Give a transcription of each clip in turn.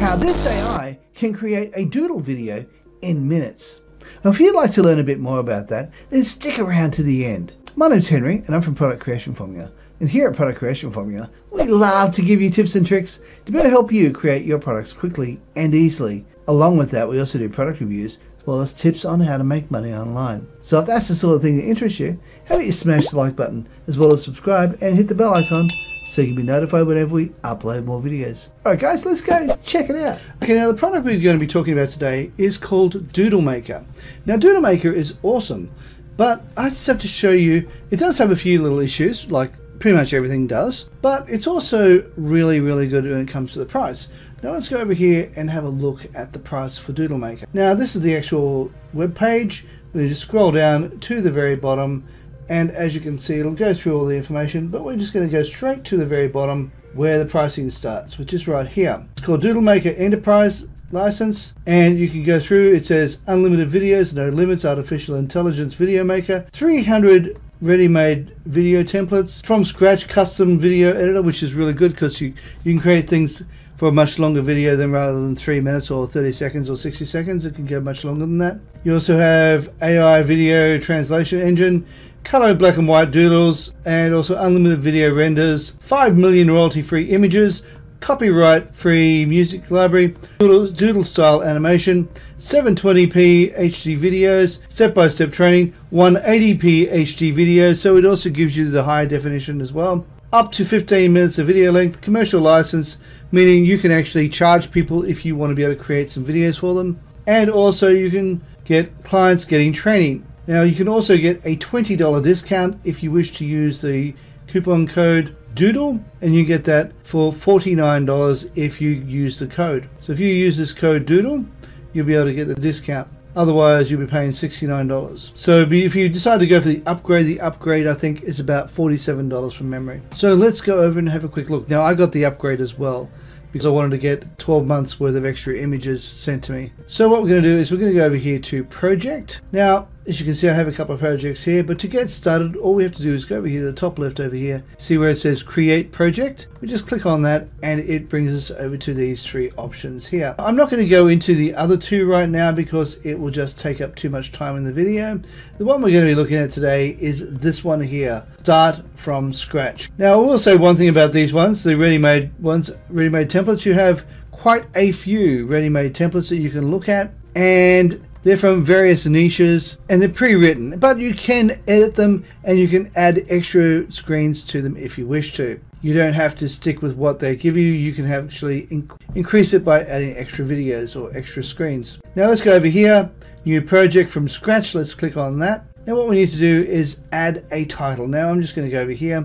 how this AI can create a doodle video in minutes. Now, if you'd like to learn a bit more about that, then stick around to the end. My name's Henry, and I'm from Product Creation Formula. And here at Product Creation Formula, we love to give you tips and tricks to better help you create your products quickly and easily. Along with that, we also do product reviews as well as tips on how to make money online. So if that's the sort of thing that interests you, how about you smash the like button as well as subscribe and hit the bell icon so you can be notified whenever we upload more videos. Alright guys, let's go check it out. Okay, now the product we're going to be talking about today is called Doodle Maker. Now Doodle Maker is awesome, but I just have to show you, it does have a few little issues, like pretty much everything does, but it's also really, really good when it comes to the price. Now let's go over here and have a look at the price for Doodle Maker. Now this is the actual web page. We just scroll down to the very bottom and as you can see it'll go through all the information but we're just going to go straight to the very bottom where the pricing starts which is right here. It's called Doodle Maker Enterprise license and you can go through it says unlimited videos no limits artificial intelligence video maker 300 ready-made video templates from scratch custom video editor which is really good because you you can create things for a much longer video than rather than 3 minutes or 30 seconds or 60 seconds. It can go much longer than that. You also have AI video translation engine, color black and white doodles, and also unlimited video renders, 5 million royalty free images, copyright free music library, doodle, doodle style animation, 720p HD videos, step by step training, 180p HD videos, so it also gives you the high definition as well. Up to 15 minutes of video length, commercial license, meaning you can actually charge people if you want to be able to create some videos for them. And also you can get clients getting training. Now you can also get a $20 discount if you wish to use the coupon code Doodle and you get that for $49 if you use the code. So if you use this code Doodle, you'll be able to get the discount. Otherwise, you'll be paying $69. So if you decide to go for the upgrade, the upgrade I think is about $47 from memory. So let's go over and have a quick look. Now I got the upgrade as well because I wanted to get 12 months worth of extra images sent to me. So what we're going to do is we're going to go over here to project. Now as you can see I have a couple of projects here but to get started all we have to do is go over here to the top left over here. See where it says create project? We just click on that and it brings us over to these three options here. I'm not going to go into the other two right now because it will just take up too much time in the video. The one we're going to be looking at today is this one here start from scratch. Now I will say one thing about these ones the ready-made ones ready-made templates. You have quite a few ready-made templates that you can look at and they're from various niches and they're pre-written, but you can edit them and you can add extra screens to them if you wish to. You don't have to stick with what they give you. You can actually inc increase it by adding extra videos or extra screens. Now let's go over here, new project from scratch. Let's click on that. Now what we need to do is add a title. Now I'm just going to go over here.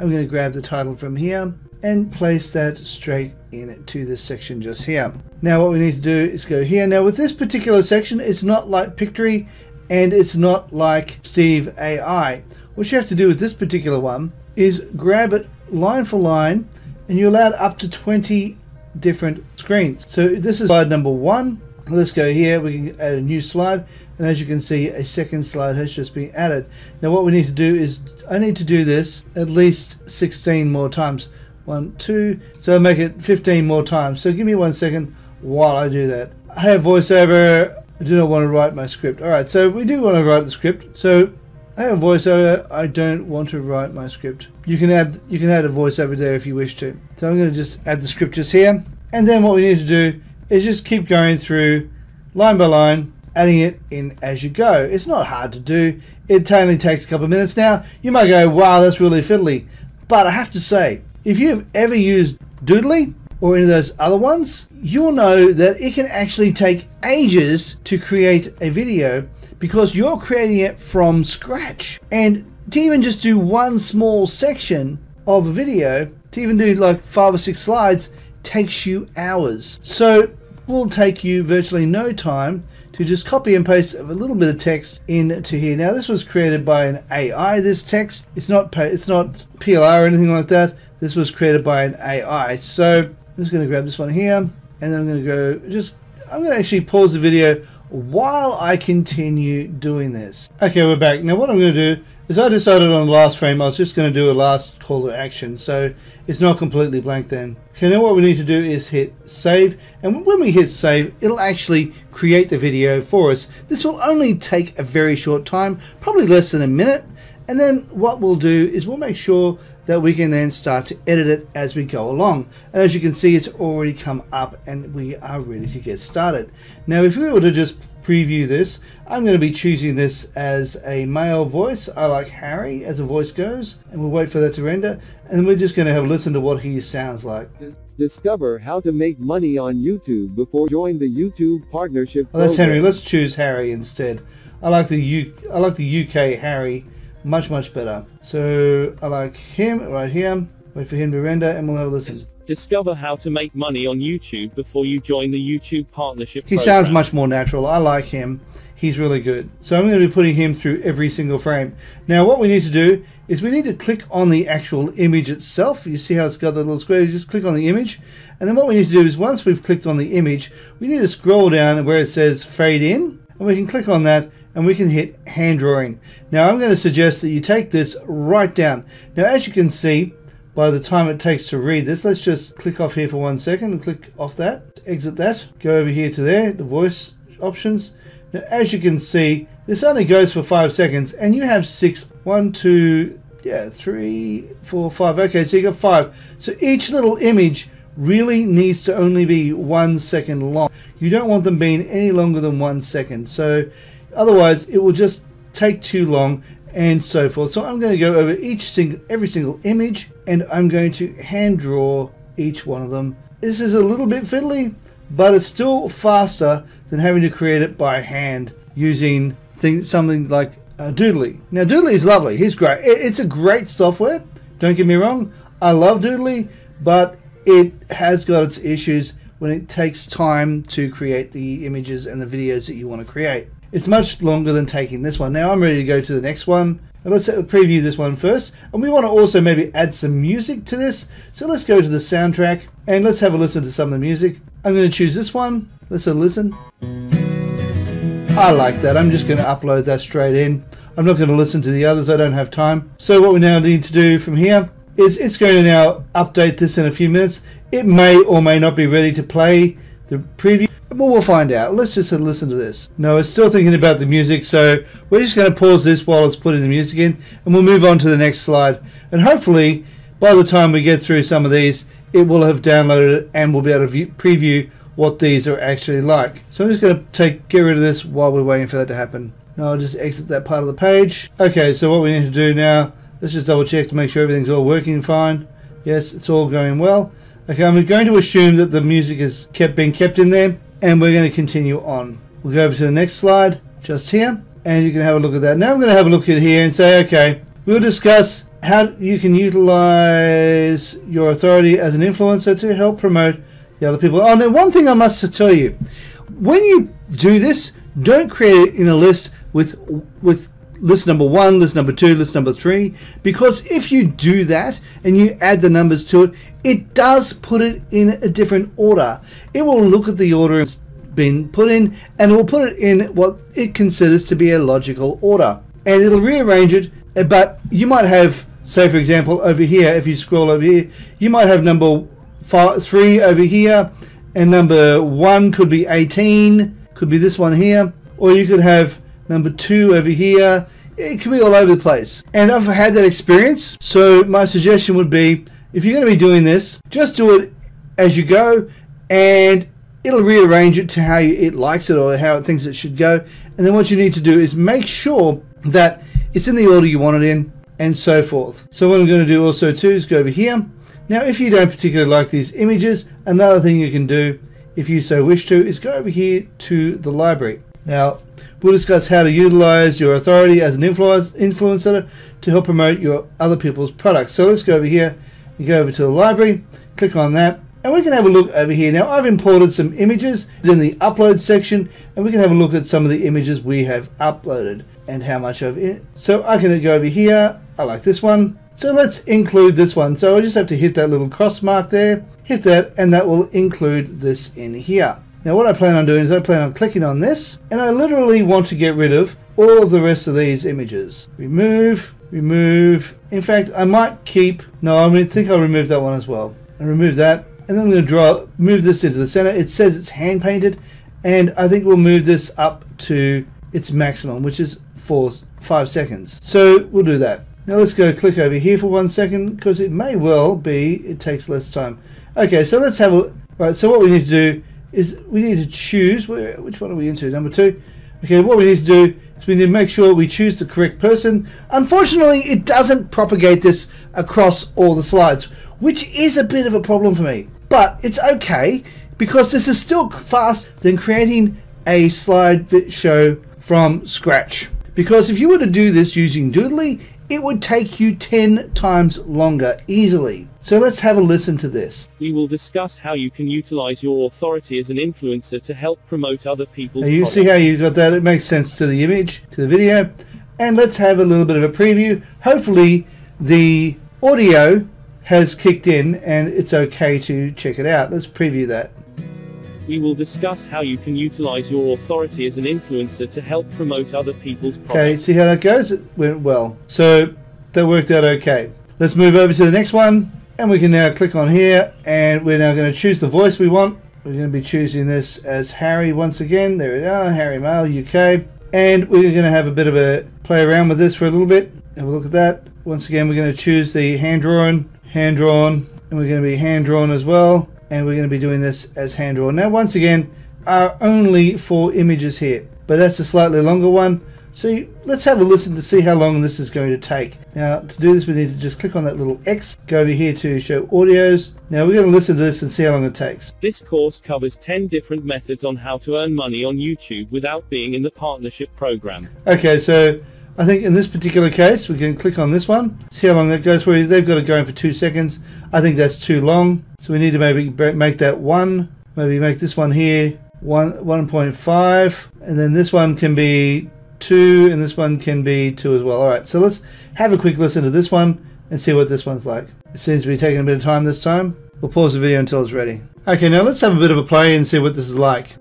I'm going to grab the title from here and place that straight into this section just here. Now what we need to do is go here. Now with this particular section, it's not like Pictory and it's not like Steve AI. What you have to do with this particular one is grab it line for line and you're allowed up to 20 different screens. So this is slide number one. Let's go here. We can add a new slide. And as you can see, a second slide has just been added. Now what we need to do is, I need to do this at least 16 more times one, two. So I'll make it 15 more times. So give me one second while I do that. I have voiceover. I do not want to write my script. All right, so we do want to write the script. So I have voiceover. I don't want to write my script. You can add you can add a voiceover there if you wish to. So I'm going to just add the script just here. And then what we need to do is just keep going through line by line, adding it in as you go. It's not hard to do. It only takes a couple of minutes. Now, you might go, wow, that's really fiddly. But I have to say, if you've ever used Doodly or any of those other ones, you'll know that it can actually take ages to create a video because you're creating it from scratch. And to even just do one small section of a video, to even do like five or six slides, takes you hours. So it will take you virtually no time to just copy and paste a little bit of text into here. Now this was created by an AI, this text. It's not, it's not PLR or anything like that. This was created by an AI. So I'm just going to grab this one here and I'm going to go just, I'm going to actually pause the video while I continue doing this. Okay, we're back. Now what I'm going to do is I decided on the last frame, I was just going to do a last call to action, so it's not completely blank then. Okay, now what we need to do is hit save, and when we hit save, it'll actually create the video for us. This will only take a very short time, probably less than a minute, and then what we'll do is we'll make sure that we can then start to edit it as we go along. And as you can see, it's already come up and we are ready to get started. Now, if we were to just preview this, I'm going to be choosing this as a male voice. I like Harry as a voice goes, and we'll wait for that to render. And we're just going to have a listen to what he sounds like. Discover how to make money on YouTube before join the YouTube partnership. Oh, that's Henry. Let's choose Harry instead. I like the U I like the UK Harry much much better. So I like him right here. Wait for him to render and we'll have a listen. Discover how to make money on YouTube before you join the YouTube partnership. He program. sounds much more natural. I like him. He's really good. So I'm going to be putting him through every single frame. Now what we need to do is we need to click on the actual image itself. You see how it's got the little square? You just click on the image. And then what we need to do is once we've clicked on the image, we need to scroll down where it says fade in. And we can click on that and we can hit hand drawing. Now I'm going to suggest that you take this right down. Now as you can see, by the time it takes to read this, let's just click off here for one second and click off that, exit that, go over here to there, the voice options. Now as you can see, this only goes for five seconds and you have six, one, two, yeah, three, four, five. Okay, so you got five. So each little image really needs to only be one second long. You don't want them being any longer than one second. So Otherwise, it will just take too long and so forth. So I'm going to go over each single, every single image, and I'm going to hand draw each one of them. This is a little bit fiddly, but it's still faster than having to create it by hand using things, something like uh, Doodly. Now, Doodly is lovely. He's great. It's a great software. Don't get me wrong. I love Doodly, but it has got its issues when it takes time to create the images and the videos that you want to create. It's much longer than taking this one. Now I'm ready to go to the next one. And let's uh, preview this one first. And we want to also maybe add some music to this. So let's go to the soundtrack and let's have a listen to some of the music. I'm going to choose this one. Let's have a listen. I like that. I'm just going to upload that straight in. I'm not going to listen to the others. I don't have time. So what we now need to do from here is it's going to now update this in a few minutes. It may or may not be ready to play the preview. Well, we'll find out. Let's just listen to this. No, we're still thinking about the music, so we're just going to pause this while it's putting the music in, and we'll move on to the next slide. And hopefully, by the time we get through some of these, it will have downloaded and we'll be able to view, preview what these are actually like. So I'm just going to take get rid of this while we're waiting for that to happen. Now I'll just exit that part of the page. Okay, so what we need to do now, let's just double check to make sure everything's all working fine. Yes, it's all going well. Okay, I'm going to assume that the music has kept being kept in there and we're going to continue on. We'll go over to the next slide, just here, and you can have a look at that. Now I'm going to have a look at here and say, okay, we'll discuss how you can utilize your authority as an influencer to help promote the other people. Oh, now one thing I must tell you, when you do this, don't create it in a list with with list number one, list number two, list number three, because if you do that and you add the numbers to it, it does put it in a different order. It will look at the order it's been put in and it will put it in what it considers to be a logical order. And it'll rearrange it, but you might have, say for example, over here, if you scroll over here, you might have number five, three over here, and number one could be 18, could be this one here, or you could have number two over here. It could be all over the place. And I've had that experience. So my suggestion would be if you're going to be doing this, just do it as you go and it'll rearrange it to how it likes it or how it thinks it should go. And then what you need to do is make sure that it's in the order you want it in and so forth. So what I'm going to do also too is go over here. Now if you don't particularly like these images, another thing you can do if you so wish to is go over here to the library. Now We'll discuss how to utilize your authority as an influence, influencer to help promote your other people's products. So let's go over here and go over to the library, click on that, and we can have a look over here. Now I've imported some images in the upload section, and we can have a look at some of the images we have uploaded and how much of it. So I can go over here. I like this one. So let's include this one. So I just have to hit that little cross mark there, hit that, and that will include this in here. Now what I plan on doing is I plan on clicking on this and I literally want to get rid of all of the rest of these images. Remove remove. In fact, I might keep. No, I mean, think I'll remove that one as well. I remove that, and then I'm going to draw move this into the center. It says it's hand painted, and I think we'll move this up to its maximum, which is four five seconds. So we'll do that. Now let's go click over here for one second because it may well be it takes less time. Okay, so let's have a right. So what we need to do is we need to choose which one are we into? Number two. Okay, what we need to do is we need to make sure we choose the correct person. Unfortunately, it doesn't propagate this across all the slides, which is a bit of a problem for me. But it's okay because this is still faster than creating a slide show from scratch. Because if you were to do this using Doodly, it would take you 10 times longer easily. So let's have a listen to this. We will discuss how you can utilize your authority as an influencer to help promote other people's Now you see how you got that? It makes sense to the image, to the video. And let's have a little bit of a preview. Hopefully the audio has kicked in and it's okay to check it out. Let's preview that. We will discuss how you can utilize your authority as an influencer to help promote other people's Okay, see how that goes? It went well. So that worked out okay. Let's move over to the next one. And we can now click on here and we're now going to choose the voice we want. We're going to be choosing this as Harry once again. There we are, Harry Male, UK. And we're going to have a bit of a play around with this for a little bit. Have a look at that. Once again, we're going to choose the hand drawn, hand drawn, and we're going to be hand drawn as well. And we're going to be doing this as hand drawn. Now, once again, are only four images here, but that's a slightly longer one. So you, let's have a listen to see how long this is going to take. Now to do this we need to just click on that little X, go over here to show audios. Now we're going to listen to this and see how long it takes. This course covers 10 different methods on how to earn money on YouTube without being in the partnership program. Okay, so I think in this particular case we can click on this one, see how long that goes for. They've got it going for two seconds. I think that's too long, so we need to maybe make that one. Maybe make this one here one 1.5, and then this one can be two, and this one can be two as well. All right, so let's have a quick listen to this one and see what this one's like. It seems to be taking a bit of time this time. We'll pause the video until it's ready. Okay, now let's have a bit of a play and see what this is like.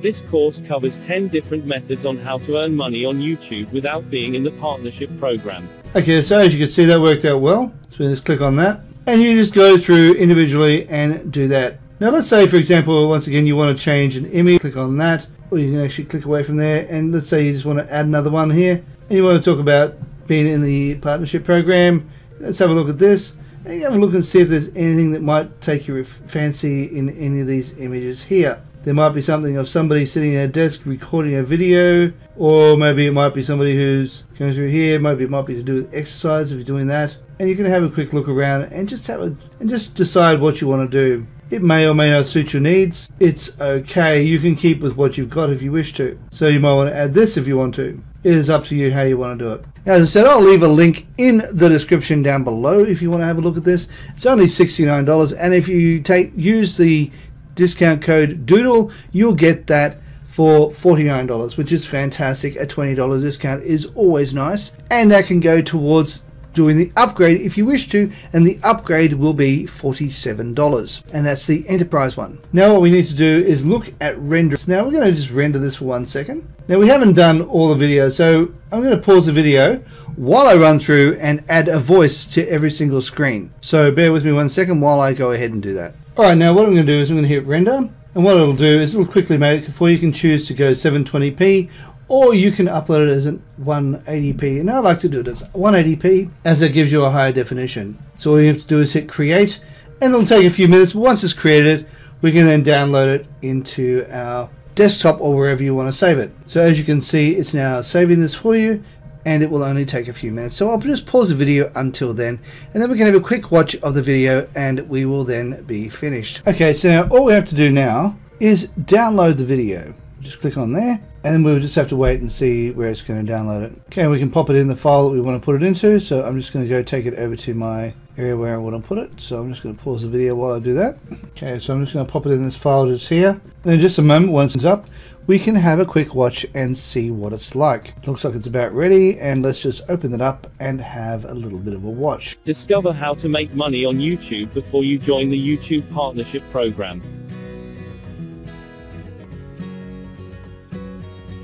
This course covers 10 different methods on how to earn money on YouTube without being in the partnership program. Okay, so as you can see, that worked out well. So we just click on that, and you just go through individually and do that. Now, let's say, for example, once again, you want to change an image. Click on that, or you can actually click away from there. And let's say you just want to add another one here, and you want to talk about being in the partnership program. Let's have a look at this. And have a look and see if there's anything that might take your fancy in any of these images here. There might be something of somebody sitting at a desk recording a video, or maybe it might be somebody who's going through here. Maybe it might be to do with exercise if you're doing that. And you can have a quick look around and just have a and just decide what you want to do. It may or may not suit your needs. It's okay. You can keep with what you've got if you wish to. So you might want to add this if you want to. It is up to you how you want to do it. Now, as I said, I'll leave a link in the description down below if you want to have a look at this. It's only $69, and if you take use the discount code Doodle, you'll get that for $49, which is fantastic. A $20 discount is always nice, and that can go towards doing the upgrade if you wish to, and the upgrade will be $47, and that's the enterprise one. Now, what we need to do is look at render. Now, we're going to just render this for one second. Now, we haven't done all the videos, so I'm going to pause the video while I run through and add a voice to every single screen. So, bear with me one second while I go ahead and do that. Alright, now what I'm going to do is I'm going to hit render, and what it'll do is it'll quickly make it for you can choose to go 720p or you can upload it as an 180p and I like to do it as 180p as it gives you a higher definition. So all you have to do is hit create and it'll take a few minutes. Once it's created we can then download it into our desktop or wherever you want to save it. So as you can see it's now saving this for you and it will only take a few minutes. So I'll just pause the video until then and then we can have a quick watch of the video and we will then be finished. Okay so now all we have to do now is download the video just click on there and we'll just have to wait and see where it's going to download it. Okay, we can pop it in the file that we want to put it into. So I'm just going to go take it over to my area where I want to put it. So I'm just going to pause the video while I do that. Okay, so I'm just going to pop it in this file just here. And in just a moment, once it's up, we can have a quick watch and see what it's like. It looks like it's about ready, and let's just open it up and have a little bit of a watch. Discover how to make money on YouTube before you join the YouTube partnership program.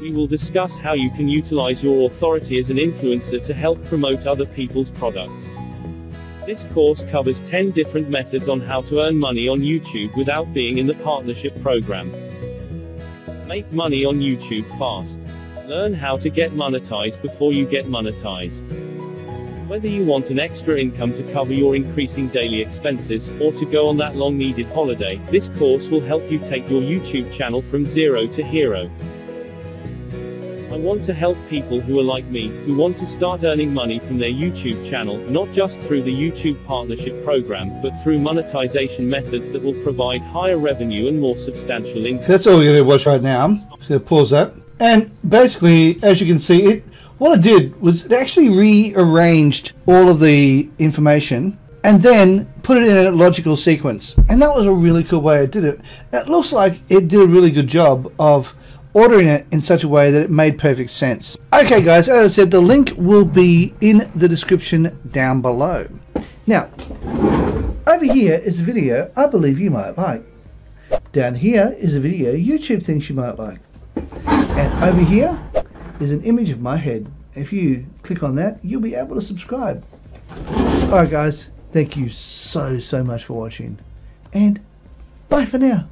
We will discuss how you can utilize your authority as an influencer to help promote other people's products. This course covers 10 different methods on how to earn money on YouTube without being in the partnership program. Make money on YouTube fast. Learn how to get monetized before you get monetized. Whether you want an extra income to cover your increasing daily expenses, or to go on that long needed holiday, this course will help you take your YouTube channel from zero to hero. I want to help people who are like me, who want to start earning money from their YouTube channel, not just through the YouTube Partnership Program, but through monetization methods that will provide higher revenue and more substantial income. That's all we're going to watch right now. So pause that. And basically, as you can see, it what it did was it actually rearranged all of the information and then put it in a logical sequence. And that was a really cool way it did it. It looks like it did a really good job of ordering it in such a way that it made perfect sense. Okay guys, as I said, the link will be in the description down below. Now, over here is a video I believe you might like. Down here is a video YouTube thinks you might like. And over here is an image of my head. If you click on that, you'll be able to subscribe. Alright guys, thank you so, so much for watching. And bye for now.